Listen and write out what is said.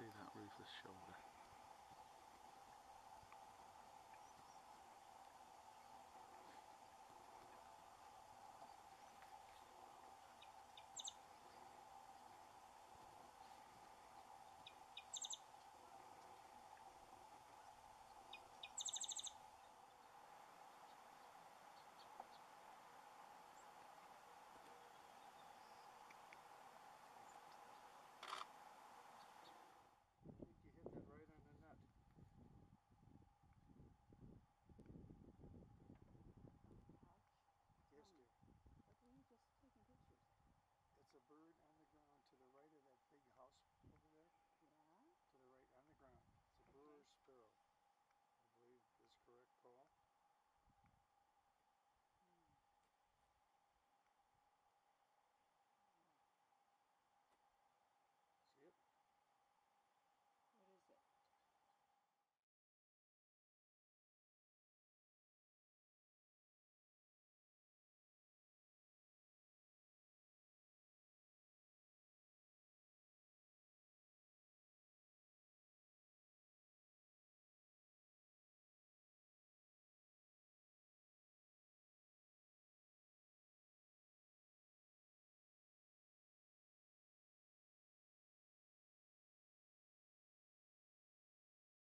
see that roofless shoulder.